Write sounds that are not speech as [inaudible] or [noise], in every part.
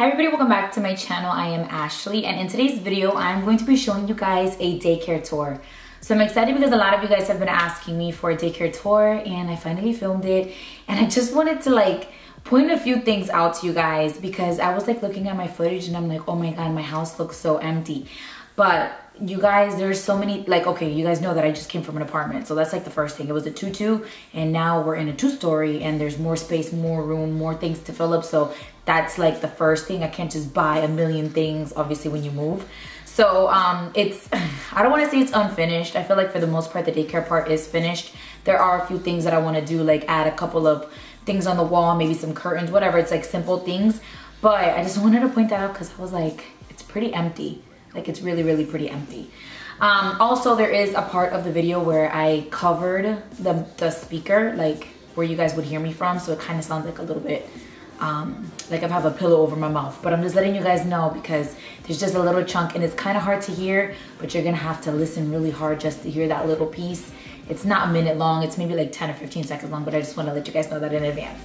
Hi everybody, welcome back to my channel. I am Ashley and in today's video, I'm going to be showing you guys a daycare tour. So I'm excited because a lot of you guys have been asking me for a daycare tour and I finally filmed it. And I just wanted to like point a few things out to you guys because I was like looking at my footage and I'm like, oh my God, my house looks so empty. But you guys, there's so many, like, okay, you guys know that I just came from an apartment. So that's like the first thing. It was a two-two and now we're in a two-story and there's more space, more room, more things to fill up. So that's like the first thing. I can't just buy a million things, obviously, when you move. So um, it's, [sighs] I don't want to say it's unfinished. I feel like for the most part, the daycare part is finished. There are a few things that I want to do, like add a couple of things on the wall, maybe some curtains, whatever. It's like simple things. But I just wanted to point that out because I was like, it's pretty empty. Like it's really, really pretty empty. Um, also, there is a part of the video where I covered the, the speaker, like where you guys would hear me from. So it kind of sounds like a little bit um, like I have a pillow over my mouth. But I'm just letting you guys know because there's just a little chunk and it's kind of hard to hear, but you're gonna have to listen really hard just to hear that little piece. It's not a minute long, it's maybe like 10 or 15 seconds long, but I just wanna let you guys know that in advance.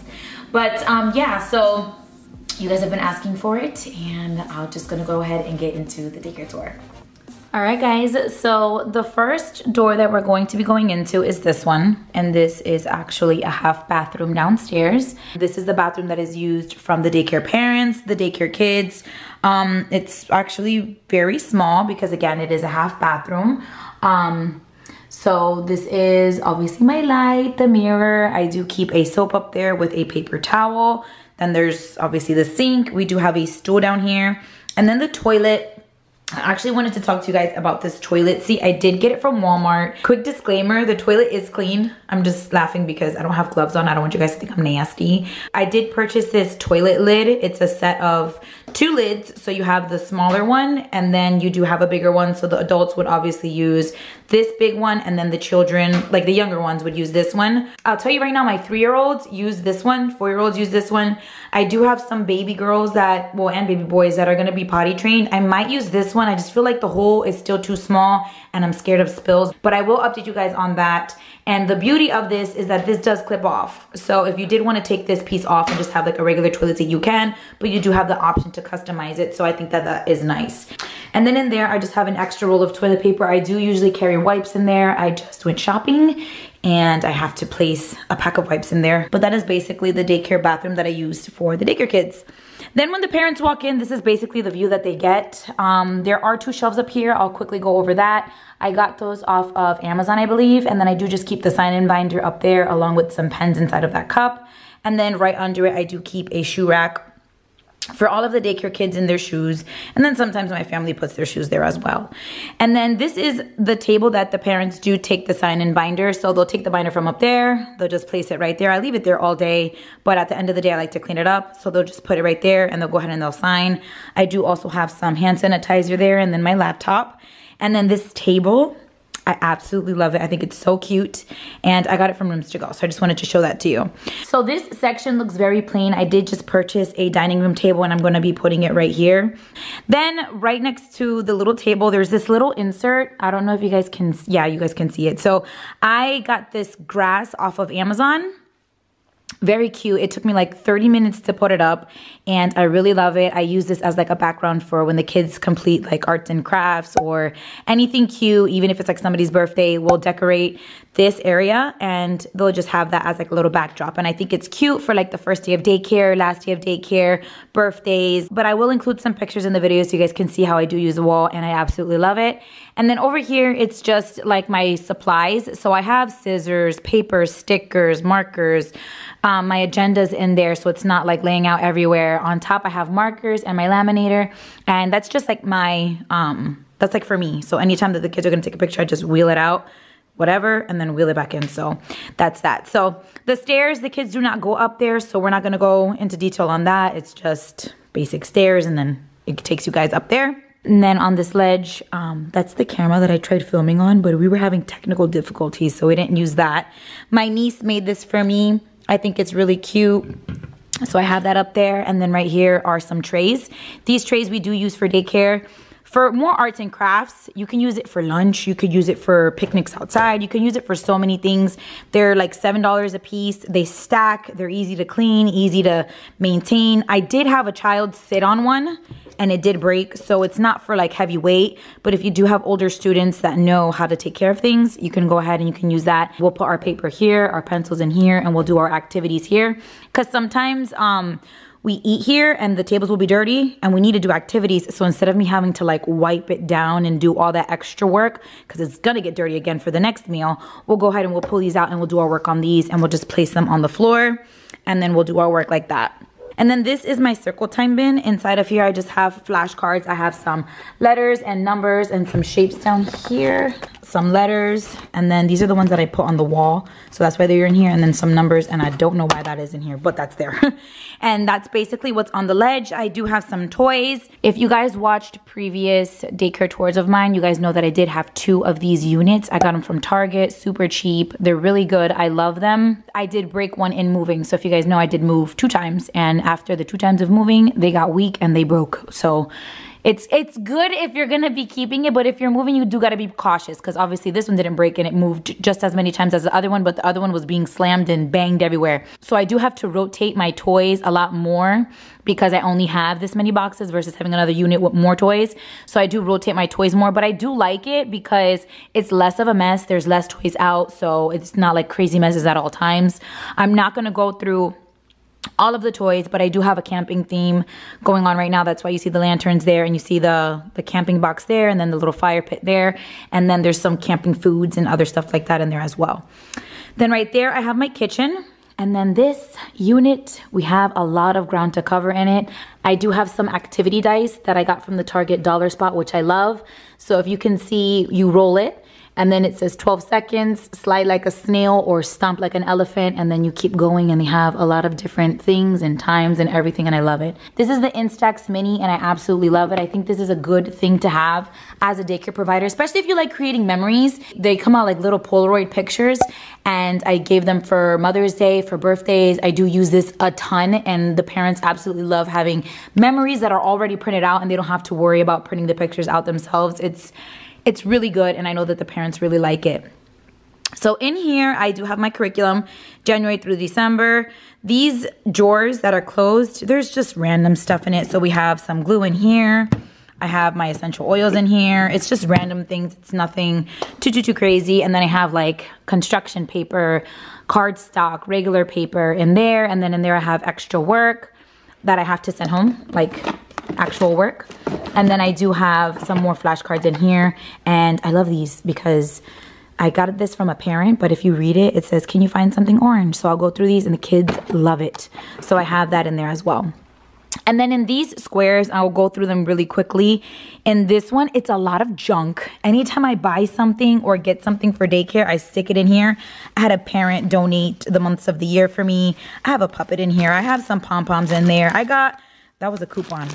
But um, yeah, so you guys have been asking for it and I'm just gonna go ahead and get into the daycare tour. All right, guys, so the first door that we're going to be going into is this one, and this is actually a half bathroom downstairs. This is the bathroom that is used from the daycare parents, the daycare kids. Um, it's actually very small because again, it is a half bathroom. Um, so this is obviously my light, the mirror. I do keep a soap up there with a paper towel. Then there's obviously the sink. We do have a stool down here. And then the toilet I actually wanted to talk to you guys about this toilet seat. I did get it from Walmart. Quick disclaimer, the toilet is clean. I'm just laughing because I don't have gloves on. I don't want you guys to think I'm nasty. I did purchase this toilet lid. It's a set of two lids. So you have the smaller one and then you do have a bigger one. So the adults would obviously use this big one and then the children, like the younger ones would use this one. I'll tell you right now, my three-year-olds use this one, four-year-olds use this one. I do have some baby girls that, well, and baby boys that are gonna be potty trained. I might use this one. I just feel like the hole is still too small and I'm scared of spills, but I will update you guys on that. And the beauty of this is that this does clip off. So if you did wanna take this piece off and just have like a regular toilet seat, you can, but you do have the option to customize it. So I think that that is nice. And then in there, I just have an extra roll of toilet paper. I do usually carry wipes in there. I just went shopping and I have to place a pack of wipes in there. But that is basically the daycare bathroom that I used for the daycare kids. Then when the parents walk in, this is basically the view that they get. Um, there are two shelves up here. I'll quickly go over that. I got those off of Amazon, I believe. And then I do just keep the sign-in binder up there along with some pens inside of that cup. And then right under it, I do keep a shoe rack for all of the daycare kids in their shoes. And then sometimes my family puts their shoes there as well. And then this is the table that the parents do take the sign-in binder. So they'll take the binder from up there. They'll just place it right there. I leave it there all day. But at the end of the day, I like to clean it up. So they'll just put it right there and they'll go ahead and they'll sign. I do also have some hand sanitizer there and then my laptop. And then this table I absolutely love it. I think it's so cute and I got it from Rooms to Go. So I just wanted to show that to you. So this section looks very plain. I did just purchase a dining room table and I'm gonna be putting it right here. Then right next to the little table, there's this little insert. I don't know if you guys can, yeah, you guys can see it. So I got this grass off of Amazon very cute. It took me like 30 minutes to put it up and I really love it. I use this as like a background for when the kids complete like arts and crafts or anything cute, even if it's like somebody's birthday, we'll decorate this area and they'll just have that as like a little backdrop. And I think it's cute for like the first day of daycare, last day of daycare, birthdays. But I will include some pictures in the video so you guys can see how I do use the wall and I absolutely love it. And then over here, it's just like my supplies. So I have scissors, paper, stickers, markers, um, my agenda's in there so it's not like laying out everywhere. On top, I have markers and my laminator. And that's just like my, um, that's like for me. So anytime that the kids are gonna take a picture, I just wheel it out whatever and then wheel it back in so that's that so the stairs the kids do not go up there so we're not going to go into detail on that it's just basic stairs and then it takes you guys up there and then on this ledge um, that's the camera that i tried filming on but we were having technical difficulties so we didn't use that my niece made this for me I think it's really cute. So I have that up there. And then right here are some trays. These trays we do use for daycare for more arts and crafts, you can use it for lunch. You could use it for picnics outside. You can use it for so many things. They're like $7 a piece. They stack. They're easy to clean, easy to maintain. I did have a child sit on one and it did break. So it's not for like heavy weight. But if you do have older students that know how to take care of things, you can go ahead and you can use that. We'll put our paper here, our pencils in here, and we'll do our activities here. Because sometimes um, we eat here and the tables will be dirty and we need to do activities. So instead of me having to like wipe it down and do all that extra work, because it's gonna get dirty again for the next meal, we'll go ahead and we'll pull these out and we'll do our work on these and we'll just place them on the floor and then we'll do our work like that. And then this is my circle time bin. Inside of here, I just have flashcards. I have some letters and numbers and some shapes down here some letters, and then these are the ones that I put on the wall. So that's why they're in here, and then some numbers, and I don't know why that is in here, but that's there. [laughs] and that's basically what's on the ledge. I do have some toys. If you guys watched previous daycare tours of mine, you guys know that I did have two of these units. I got them from Target, super cheap. They're really good. I love them. I did break one in moving. So if you guys know, I did move two times, and after the two times of moving, they got weak and they broke. So it's it's good if you're gonna be keeping it, but if you're moving, you do gotta be cautious because obviously this one didn't break and it moved just as many times as the other one, but the other one was being slammed and banged everywhere. So I do have to rotate my toys a lot more because I only have this many boxes versus having another unit with more toys. So I do rotate my toys more, but I do like it because it's less of a mess. There's less toys out, so it's not like crazy messes at all times. I'm not gonna go through all of the toys, but I do have a camping theme going on right now. That's why you see the lanterns there and you see the, the camping box there and then the little fire pit there. And then there's some camping foods and other stuff like that in there as well. Then right there, I have my kitchen. And then this unit, we have a lot of ground to cover in it. I do have some activity dice that I got from the Target dollar spot, which I love. So if you can see, you roll it and then it says 12 seconds, slide like a snail or stomp like an elephant, and then you keep going and they have a lot of different things and times and everything, and I love it. This is the Instax Mini, and I absolutely love it. I think this is a good thing to have as a daycare provider, especially if you like creating memories. They come out like little Polaroid pictures, and I gave them for Mother's Day, for birthdays. I do use this a ton, and the parents absolutely love having memories that are already printed out, and they don't have to worry about printing the pictures out themselves. It's it's really good and I know that the parents really like it. So in here, I do have my curriculum, January through December. These drawers that are closed, there's just random stuff in it. So we have some glue in here. I have my essential oils in here. It's just random things. It's nothing too, too, too crazy. And then I have like construction paper, cardstock, regular paper in there. And then in there I have extra work that I have to send home, like actual work. And then I do have some more flashcards in here. And I love these because I got this from a parent, but if you read it, it says, can you find something orange? So I'll go through these and the kids love it. So I have that in there as well. And then in these squares, I'll go through them really quickly. In this one, it's a lot of junk. Anytime I buy something or get something for daycare, I stick it in here. I had a parent donate the months of the year for me. I have a puppet in here. I have some pom-poms in there. I got that was a coupon.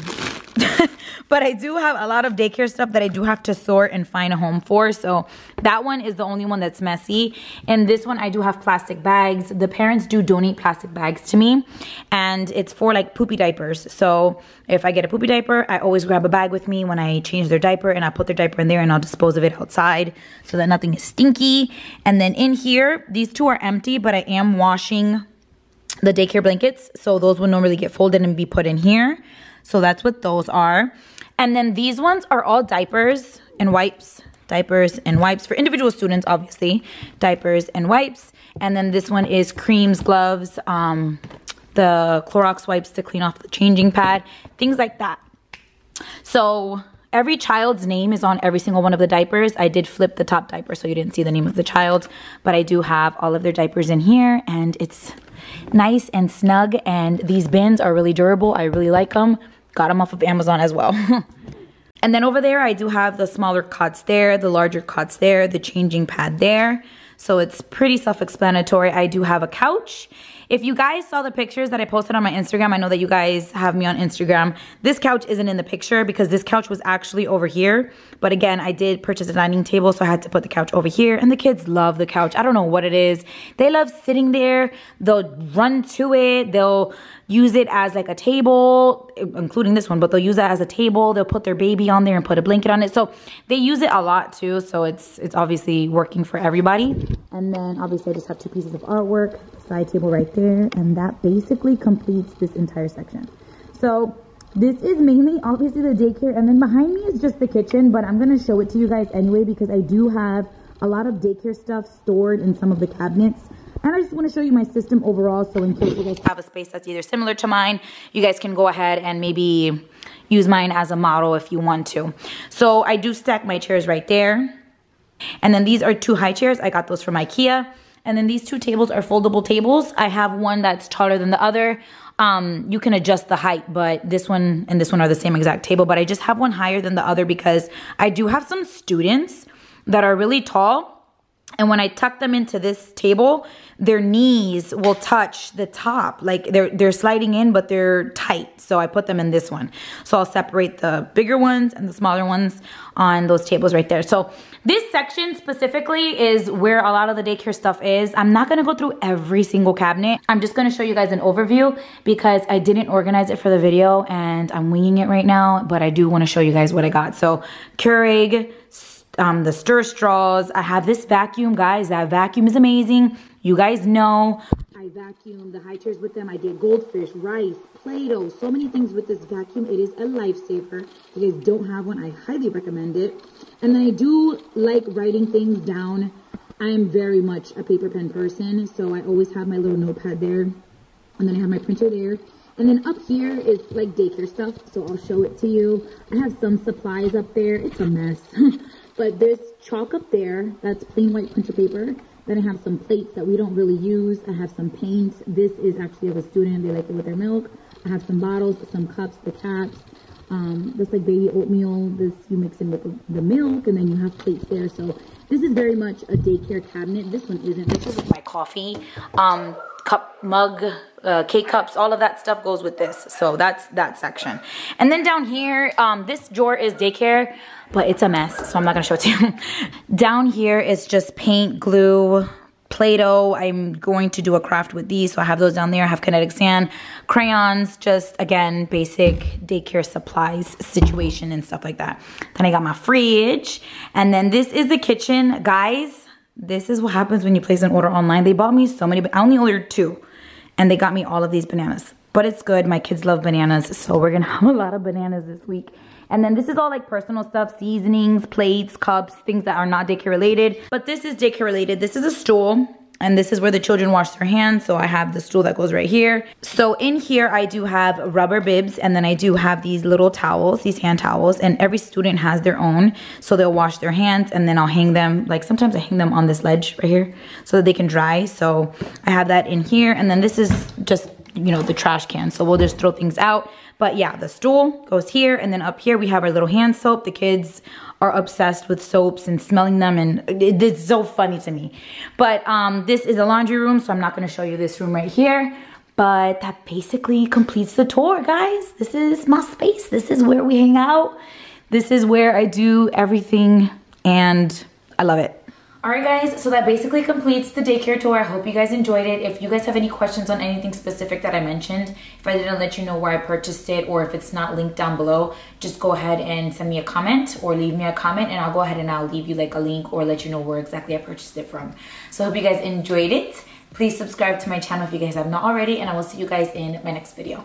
[laughs] but I do have a lot of daycare stuff that I do have to sort and find a home for. So that one is the only one that's messy. And this one, I do have plastic bags. The parents do donate plastic bags to me. And it's for like poopy diapers. So if I get a poopy diaper, I always grab a bag with me when I change their diaper. And I put their diaper in there and I'll dispose of it outside so that nothing is stinky. And then in here, these two are empty, but I am washing the daycare blankets. So those would normally get folded and be put in here. So that's what those are. And then these ones are all diapers and wipes. Diapers and wipes for individual students, obviously. Diapers and wipes. And then this one is creams, gloves, um, the Clorox wipes to clean off the changing pad, things like that. So every child's name is on every single one of the diapers. I did flip the top diaper so you didn't see the name of the child, but I do have all of their diapers in here and it's nice and snug and these bins are really durable. I really like them. Got them off of Amazon as well. [laughs] and then over there I do have the smaller cots there, the larger cots there, the changing pad there. So it's pretty self-explanatory. I do have a couch if you guys saw the pictures that I posted on my Instagram, I know that you guys have me on Instagram. This couch isn't in the picture because this couch was actually over here. But again, I did purchase a dining table, so I had to put the couch over here. And the kids love the couch. I don't know what it is. They love sitting there. They'll run to it. They'll use it as like a table, including this one, but they'll use that as a table. They'll put their baby on there and put a blanket on it. So they use it a lot too. So it's it's obviously working for everybody. And then obviously I just have two pieces of artwork, side table right there, and that basically completes this entire section. So this is mainly obviously the daycare and then behind me is just the kitchen, but I'm to show it to you guys anyway because I do have a lot of daycare stuff stored in some of the cabinets. And I just want to show you my system overall. So in case you guys have a space that's either similar to mine, you guys can go ahead and maybe use mine as a model if you want to. So I do stack my chairs right there. And then these are two high chairs. I got those from Ikea. And then these two tables are foldable tables. I have one that's taller than the other. Um, you can adjust the height, but this one and this one are the same exact table, but I just have one higher than the other because I do have some students that are really tall and when I tuck them into this table, their knees will touch the top. Like they're they're sliding in, but they're tight. So I put them in this one. So I'll separate the bigger ones and the smaller ones on those tables right there. So this section specifically is where a lot of the daycare stuff is. I'm not gonna go through every single cabinet. I'm just gonna show you guys an overview because I didn't organize it for the video and I'm winging it right now, but I do wanna show you guys what I got. So Keurig, um, the stir straws. I have this vacuum, guys. That vacuum is amazing. You guys know. I vacuum the high chairs with them. I did goldfish, rice, Play-Doh, so many things with this vacuum. It is a lifesaver. If you guys don't have one, I highly recommend it. And then I do like writing things down. I am very much a paper pen person, so I always have my little notepad there. And then I have my printer there. And then up here is like daycare stuff, so I'll show it to you. I have some supplies up there. It's a mess. [laughs] But there's chalk up there. That's plain white printer paper. Then I have some plates that we don't really use. I have some paint. This is actually of a student. They like it with their milk. I have some bottles, some cups, the caps. Um, just like baby oatmeal. This you mix in with the, the, milk, and then you have plates there. So this is very much a daycare cabinet. This one isn't. This is my coffee um, cup, mug, uh, K-cups. All of that stuff goes with this. So that's that section. And then down here, um, this drawer is daycare but it's a mess, so I'm not gonna show it to you. [laughs] Down here is just paint, glue, Play-Doh. I'm going to do a craft with these, so I have those down there. I have kinetic sand, crayons, just again, basic daycare supplies situation and stuff like that. Then I got my fridge, and then this is the kitchen. Guys, this is what happens when you place an order online. They bought me so many, but I only ordered two, and they got me all of these bananas. But it's good, my kids love bananas, so we're gonna [laughs] have a lot of bananas this week. And then this is all like personal stuff, seasonings, plates, cups, things that are not daycare related. But this is daycare related. This is a stool and this is where the children wash their hands. So I have the stool that goes right here. So in here, I do have rubber bibs and then I do have these little towels, these hand towels, and every student has their own. So they'll wash their hands and then I'll hang them, like sometimes I hang them on this ledge right here so that they can dry. So I have that in here. And then this is just, you know, the trash can. So we'll just throw things out. But yeah, the stool goes here. And then up here, we have our little hand soap. The kids are obsessed with soaps and smelling them. And it's so funny to me. But um, this is a laundry room. So I'm not going to show you this room right here. But that basically completes the tour, guys. This is my space. This is where we hang out. This is where I do everything. And I love it. Alright guys, so that basically completes the daycare tour. I hope you guys enjoyed it. If you guys have any questions on anything specific that I mentioned, if I didn't let you know where I purchased it or if it's not linked down below, just go ahead and send me a comment or leave me a comment and I'll go ahead and I'll leave you like a link or let you know where exactly I purchased it from. So I hope you guys enjoyed it. Please subscribe to my channel if you guys have not already and I will see you guys in my next video.